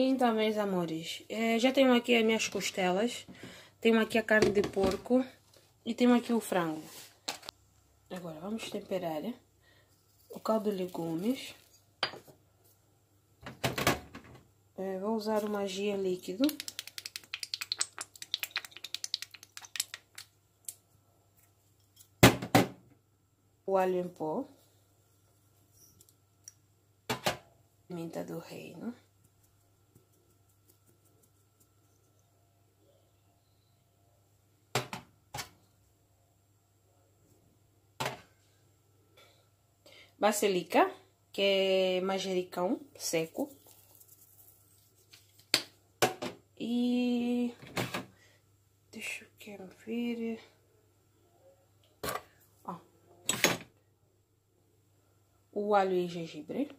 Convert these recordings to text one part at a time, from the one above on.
Então, meus amores, é, já tenho aqui as minhas costelas, tenho aqui a carne de porco e tenho aqui o frango. Agora, vamos temperar o caldo de legumes. É, vou usar o magia líquido. O alho em pó. Pimenta do reino. Basilica, que é manjericão seco. E deixa eu quero ver. Ó. O alho e gengibre.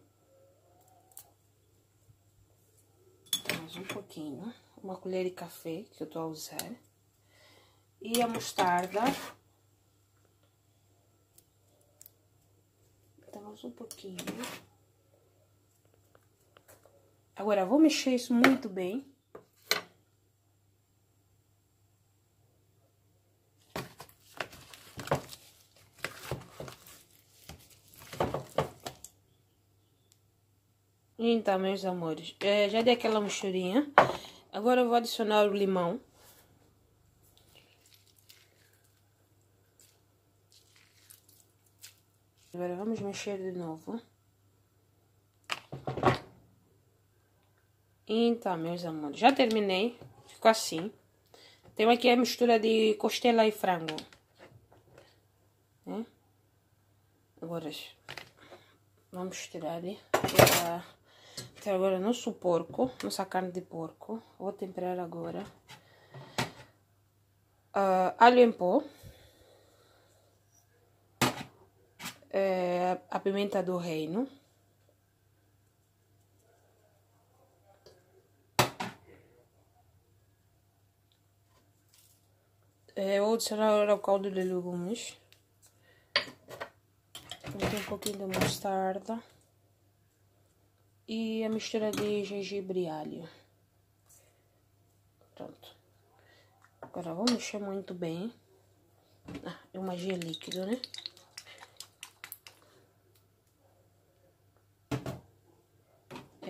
Mais um pouquinho. Uma colher de café que eu tô a usar. E a mostarda. Damos um pouquinho. Agora, vou mexer isso muito bem. Então, meus amores, é, já dei aquela misturinha. Agora eu vou adicionar o limão. Agora vamos mexer de novo. Então, meus amores, já terminei. Ficou assim. Tenho aqui a mistura de costela e frango. Né? Agora, vamos tirar. Até agora nosso porco, nossa carne de porco. Vou temperar agora. Uh, alho em pó. É, a pimenta do reino. É, vou adicionar o caldo de legumes. um pouquinho de mostarda e a mistura de gengibre e alho. Pronto. Agora vou mexer muito bem. Ah, é uma magia líquido, né?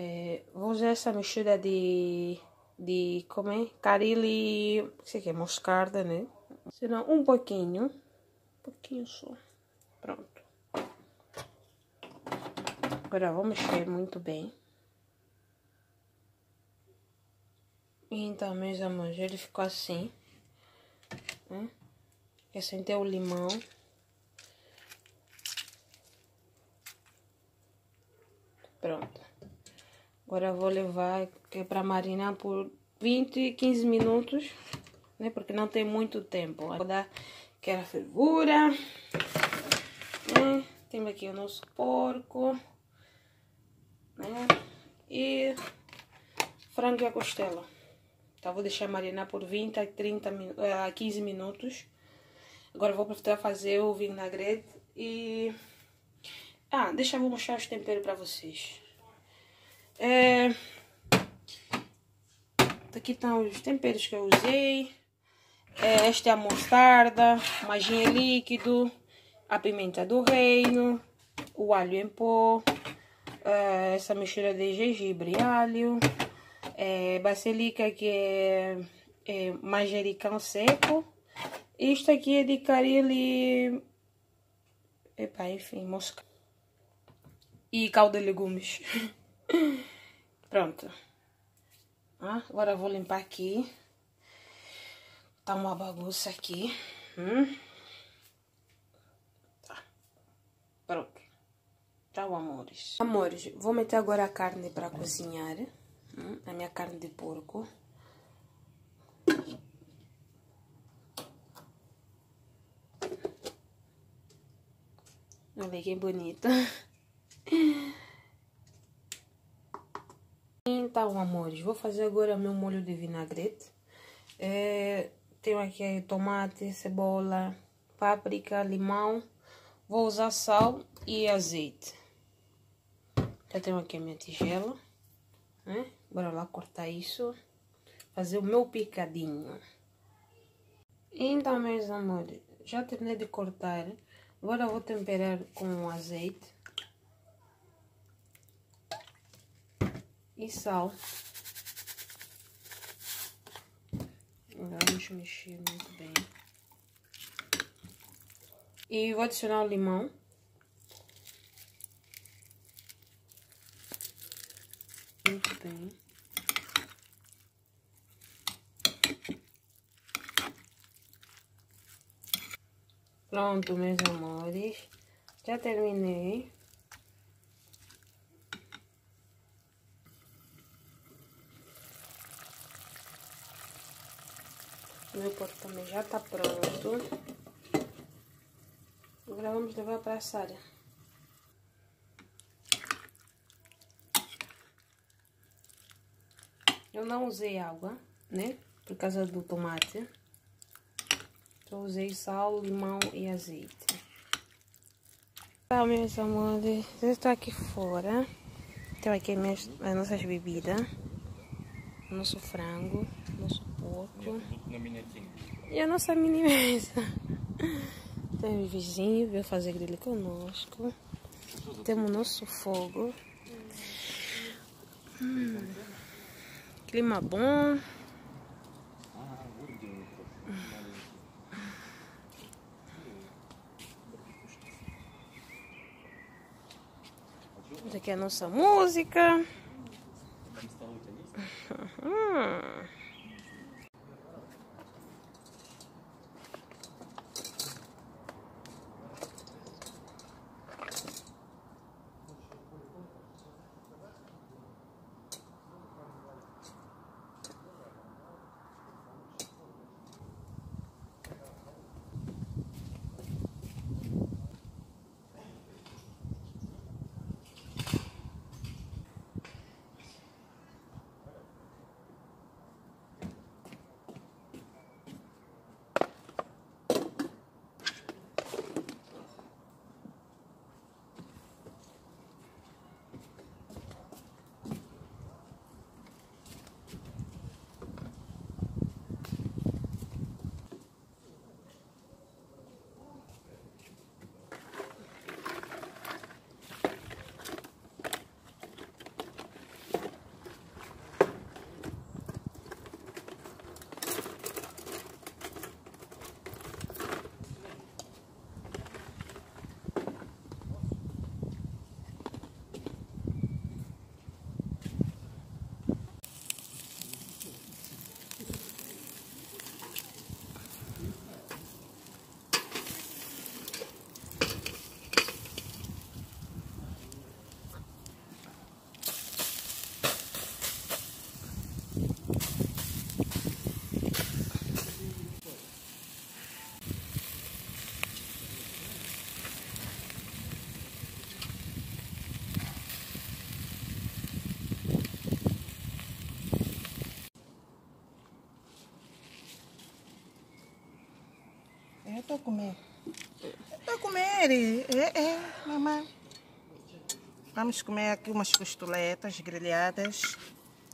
É, vou usar essa mistura de, de como é? Caril e, sei que é moscarda, né? Senão um pouquinho, um pouquinho só. Pronto. Agora vou mexer muito bem. Então, meus amores, ele ficou assim. Né? Acrescentei o limão. Pronto. Agora vou levar que para marinar por 20, 15 minutos, né? Porque não tem muito tempo. Vou dar aquela fervura. Né? Temos aqui o nosso porco né? E frango e a costela. Tá, vou deixar marinar por 20 a 30 a 15 minutos. Agora vou para fazer o vinagrete e... Ah, deixa eu mostrar os temperos para vocês. É... Aqui estão os temperos que eu usei. É, esta é a mostarda, magia líquido, a pimenta do reino, o alho em pó, é, essa mistura de gengibre e alho, é, basilica que é, é manjericão seco, isto aqui é de caril e... Epa, enfim, mosca. E caldo de legumes. Pronto. Ah, agora eu vou limpar aqui. Tá uma bagunça aqui. Hum. Tá. Pronto. Tchau, amores. Amores, vou meter agora a carne para cozinhar. Hum, a minha carne de porco. Olha que bonita. Então, amores, vou fazer agora meu molho de vinagrete. É, tenho aqui tomate, cebola, páprica, limão. Vou usar sal e azeite. Já tenho aqui a minha tigela, né? Bora lá cortar isso. Fazer o meu picadinho. Então, meus amores, já terminei de cortar. Agora vou temperar com azeite. E sal. Vamos mexer muito bem. E vou adicionar o limão. Muito bem. Pronto, meus amores. Já terminei. Porco também já tá pronto. Agora vamos levar para a assar. Eu não usei água, né? Por causa do tomate. Só usei sal, limão e azeite. Tá, meus amores. Eu estou aqui fora. Então aqui minhas, as nossas bebidas. Nosso frango, nosso porco. E a nossa mini mesa. Tem o vizinho, veio fazer grilo conosco. Temos nosso fogo. Hum. Clima bom. Essa aqui é a nossa música. Uhum. A comer. A comer. É, é, mamãe. Vamos comer aqui umas costuletas grelhadas.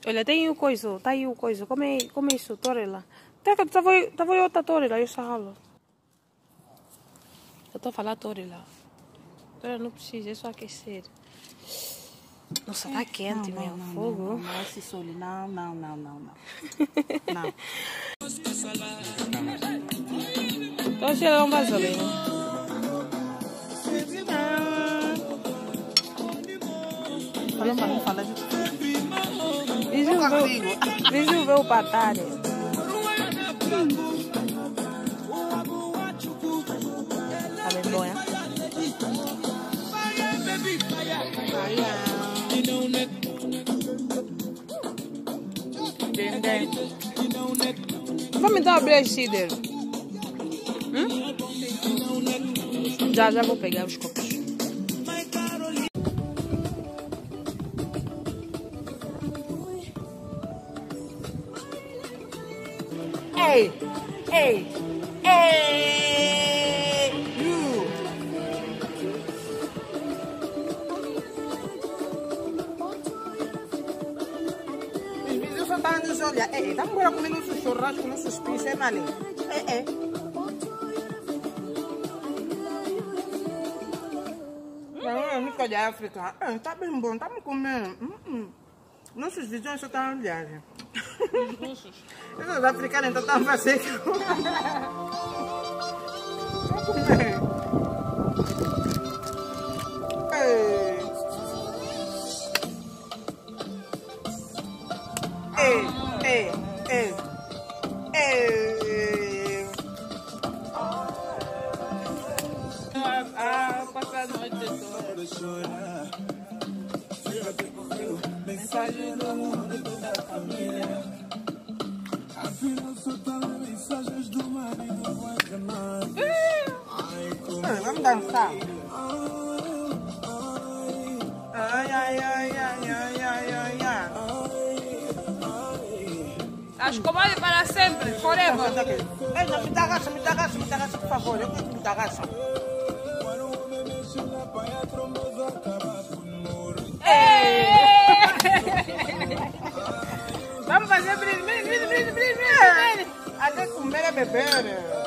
Olha, tem o coisa, tá aí o coisa. Come, come isso, torela. Teka, tava, tava outra torela, eu salo. Eu tô a falar torela. Torela não precisa, é só aquecer. Nossa, tá quente, não, meu não, fogo. Não, não, não, não, não, não, não. não. Então cheira um vaselina. Fala, fala, fala. Resolveu, resolveu batata. Tá bem bom, é? Vamos então abrir esse cider. Já, já vou pegar os copos. Ei, ei, ei, you. olha, é, estamos agora comer nosso churrasco, nossos peixes, é ali. É, é. É de África. É, tá bem bom, estamos comendo. Hum, hum. Nossos vizinhos só estão em viagem. Esses africanos então estão fazendo. Vamos comer. As comadres para sempre, forever. Ei, me dá raça, me dá raça, me dá raça, por favor. Eu quero que me dá raça. Vamos fazer brinde, brinde, brinde, brinde, brinde, brinde. Até comer é beber.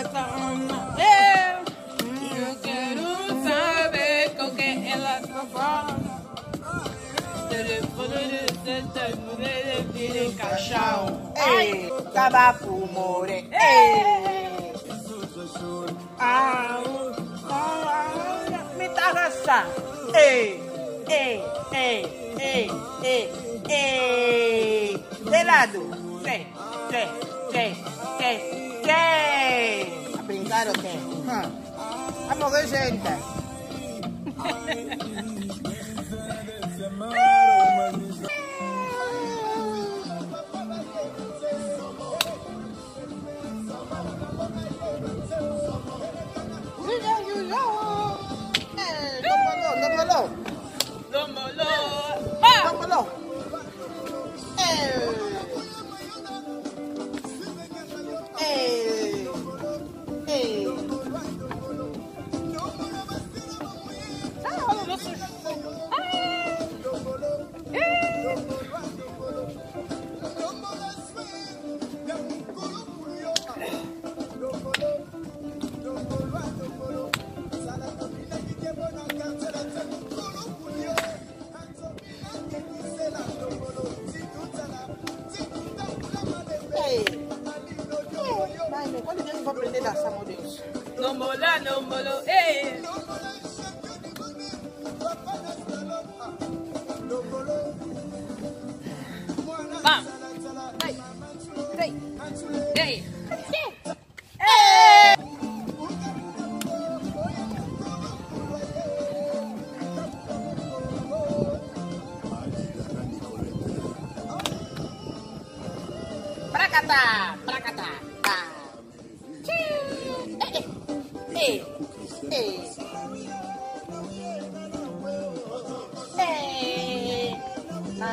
você toma. Eu, eu quero saber com quem ela tá. Telefone de caixão. Ei, tabaco more. Ei. Ah, ah, me dá raça. Ei, ei, ei, ei, ei, ei. De lado. Sim, sim, sim, sim. A brincar o quê? Hum. A morrer gente. Nombolo, nombolo, eh.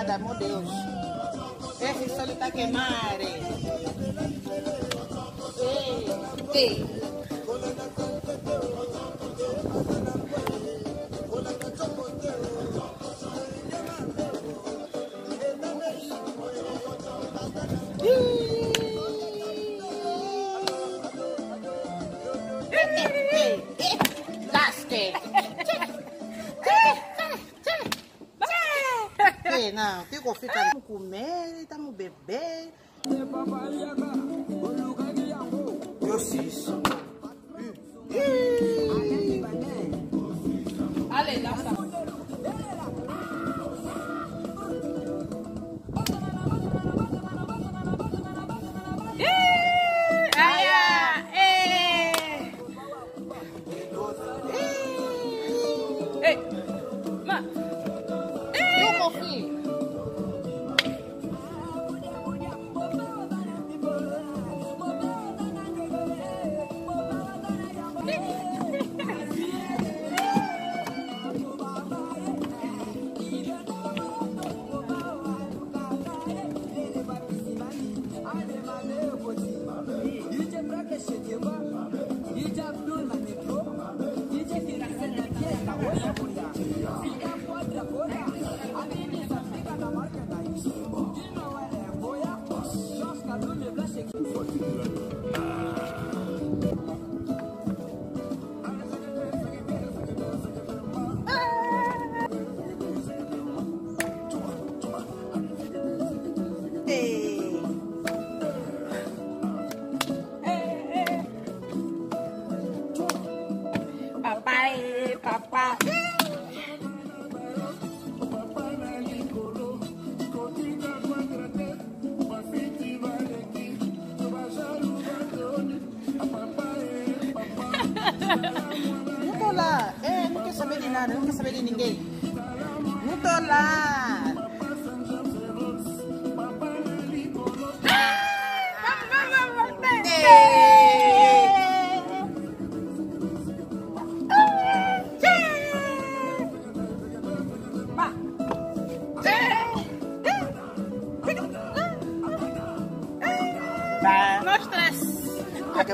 Nada, meu Deus. Esse sol está queimar. Ei, ei. Ei, Allez, là, ça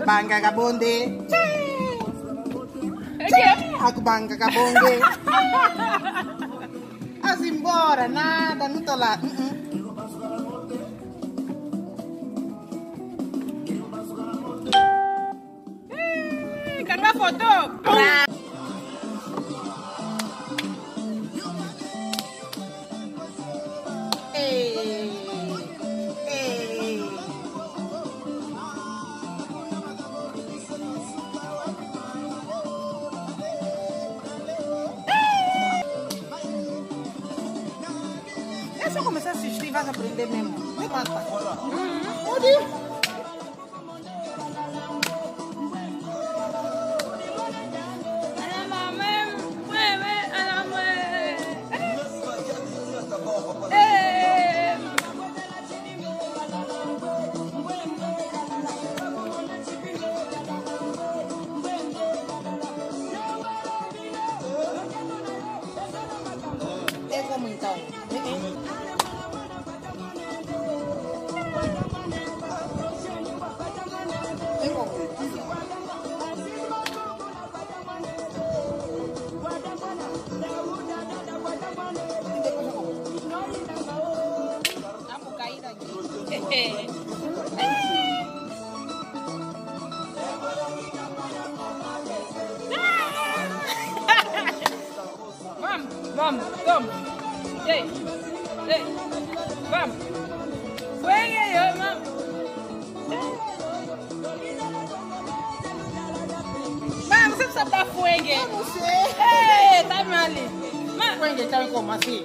bangga ka bonde. Ako bangga ka bonde. Asimbora, nada, nutolado. vai aprender mesmo. Levanta. mãe ir. mãe muito então. Vam. Fwenye yo, mam. Mam, sep sep la fwenye. E, tabi man li. Fwenye tabi komasi.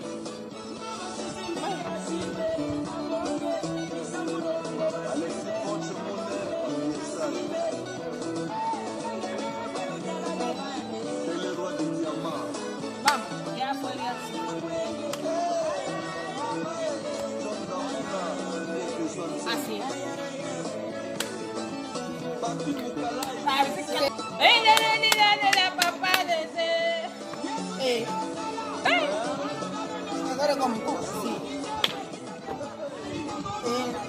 네.